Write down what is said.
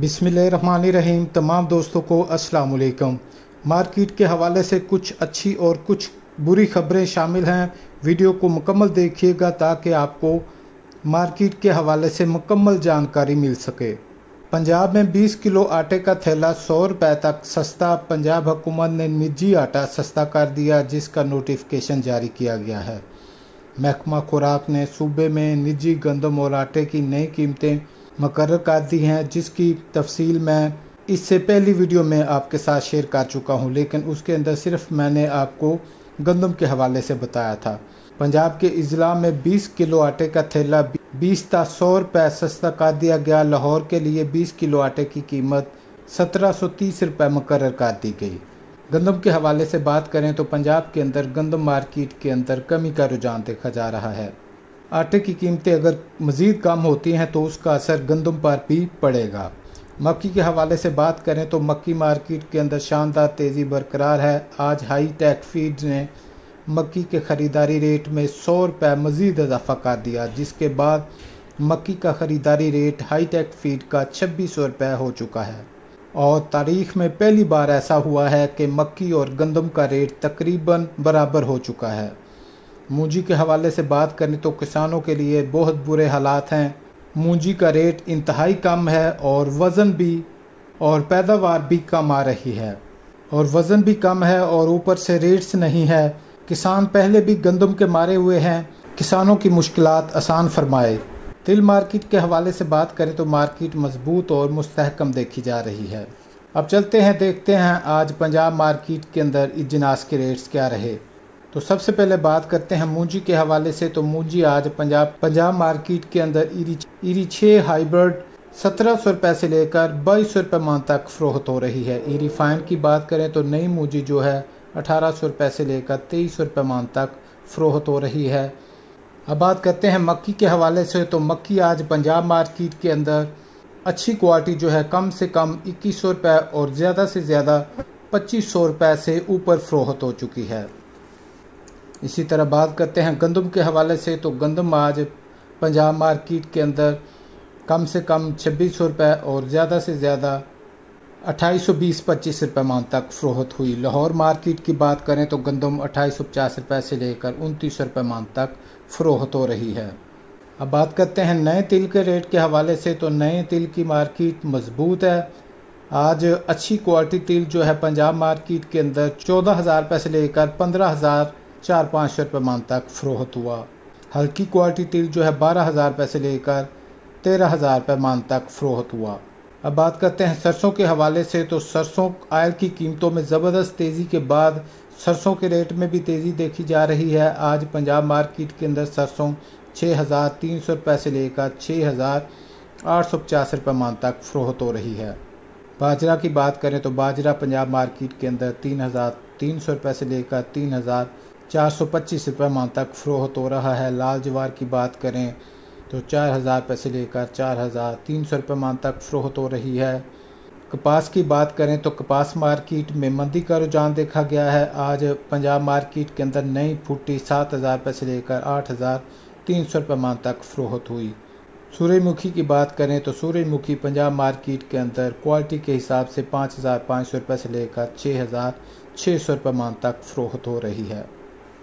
بسم اللہ الرحمن الرحیم، تمام دوستوں کو السلام علیکم۔ مارکیٹ کے حوالے سے کچھ اچھی اور کچھ بری خبریں شامل ہیں۔ ویڈیو کو مکمل دیکھیے گا تاکہ آپ کو مارکیٹ کے حوالے سے مکمل جانکاری مل سکے۔ پنجاب میں بیس کلو آٹے کا تھیلا سو روپے تک سستا، پنجاب حکومت نے نجی آٹا سستا کر دیا، جس کا نوٹیفکیشن جاری کیا گیا ہے۔ محکمہ خوراک نے صوبے میں نجی گندم اور آٹے کی نئی قیمتیں مقرر کر دی ہیں، جس کی تفصیل میں اس سے پہلی ویڈیو میں آپ کے ساتھ شیئر کر چکا ہوں، لیکن اس کے اندر صرف میں نے آپ کو گندم کے حوالے سے بتایا تھا۔ پنجاب کے اضلاع میں بیس کلو آٹے کا تھیلا بیس تا سو روپے سستا کر دیا گیا۔ لاہور کے لیے بیس کلو آٹے کی قیمت سترہ سو تیس روپے مقرر کر دی گئی۔ گندم کے حوالے سے بات کریں تو پنجاب کے اندر گندم مارکیٹ کے اندر کمی کا رجحان دیکھا جا رہا ہے۔ آٹے کی قیمتیں اگر مزید کم ہوتی ہیں تو اس کا اثر گندم پر بھی پڑے گا۔ مکی کے حوالے سے بات کریں تو مکی مارکیٹ کے اندر شاندار تیزی برقرار ہے۔ آج ہائی ٹیک فیڈز نے مکی کے خریداری ریٹ میں سو روپے مزید اضافہ کر دیا، جس کے بعد مکی کا خریداری ریٹ ہائی ٹیک فیڈ کا چھبیس سو روپے ہو چکا ہے۔ اور تاریخ میں پہلی بار ایسا ہوا ہے کہ مکی اور گندم کا ریٹ تقریباً برابر ہو چکا ہے۔ مونجی کے حوالے سے بات کریں تو کسانوں کے لیے بہت برے حالات ہیں۔ مونجی کا ریٹ انتہائی کم ہے اور وزن بھی اور پیداوار بھی کم آ رہی ہے۔ اور وزن بھی کم ہے اور اوپر سے ریٹس نہیں ہے۔ کسان پہلے بھی گندم کے مارے ہوئے ہیں۔ کسانوں کی مشکلات آسان فرمائے۔ تل مارکیٹ کے حوالے سے بات کریں تو مارکیٹ مضبوط اور مستحکم دیکھی جا رہی ہے۔ اب چلتے ہیں، دیکھتے ہیں آج پنجاب مارکیٹ کے اندر اجناس کے ریٹس کیا رہے۔ تو سب سے پہلے بات کرتے ہیں مونجی کے حوالے سے۔ تو مونجی آج پنجاب پنجاب مارکیٹ کے اندر ایری چھ ہائیبرڈ سترہ سو روپے سے لے کر بائیس سو روپے مان تک فروخت ہو رہی ہے۔ ایری فائن کی بات کریں تو نئی مونجی جو ہے اٹھارہ سو روپے سے لے کر تیئیس سو روپے مان تک فروخت ہو رہی ہے۔ اب بات کرتے ہیں مکی کے حوالے سے۔ تو مکی آج پنجاب مارکیٹ کے اندر اچھی کوالٹی جو ہے کم سے کم اکیس سو روپے اور زیادہ سے زیادہ پچیس سو روپے سے اوپر فروخت ہو چکی ہے۔ اسی طرح بات کرتے ہیں، گندم کے حوالے سے تو گندم آج پنجاب مارکیٹ کے اندر کم سے کم چھبیس سو روپے اور زیادہ سے زیادہ اٹھائیس سو بیس پچیس روپے مان تک فروخت ہوئی۔ لاہور مارکیٹ کی بات کریں تو گندم اٹھائیس سو پچاس روپے سے لے کر انتیس سو روپے مان تک فروخت ہو رہی ہے۔ اب بات کرتے ہیں نئے تل کے ریٹ کے حوالے سے تو نئے تل کی مارکیٹ مضبوط ہے۔ آج اچھی کوالٹی تل جو ہے پنجاب مارکیٹ کے اندر چودہ ہزار روپے سے لے کر پندرہ ہزار چار پانچ سو روپے مان تک فروخت ہوا۔ ہلکی کوالٹی تیل جو ہے بارہ ہزار روپے سے لے کر تیرہ ہزار روپے مان تک فروخت ہوا۔ اب بات کرتے ہیں سرسوں کے حوالے سے تو سرسوں آئل کی قیمتوں میں زبردست تیزی کے بعد سرسوں کے ریٹ میں بھی تیزی دیکھی جا رہی ہے۔ آج پنجاب مارکیٹ کے اندر سرسوں چھ ہزار تین سو روپے سے لے کر چھ ہزار آٹھ سو پچاس روپے مان تک فروخت ہو رہی ہے۔ باجرہ کی بات کریں تو باجرہ پنجاب مارکیٹ کے اندر تین ہزار تین سو روپے سے لے کر تین ہزار چار سو پچیس روپے ماہ تک فروخت ہو رہا ہے۔ لال جوار کی بات کریں تو چار ہزار روپے سے لے کر چار ہزار تین سو روپے ماہ تک فروخت ہو رہی ہے۔ کپاس کی بات کریں تو کپاس مارکیٹ میں مندی کا رجحان دیکھا گیا ہے۔ آج پنجاب مارکیٹ کے اندر نئی پھوٹی سات ہزار روپے سے لے کر آٹھ ہزار تین سو روپے ماہ تک فروخت ہوئی۔ سورج مکھی کی بات کریں تو سورج مکھی پنجاب مارکیٹ کے اندر کوالٹی کے حساب سے پانچ ہزار پانچ سو روپے سے لے کر چھ ہزار چھ سو روپے ماہ تک فروخت ہو رہی ہے۔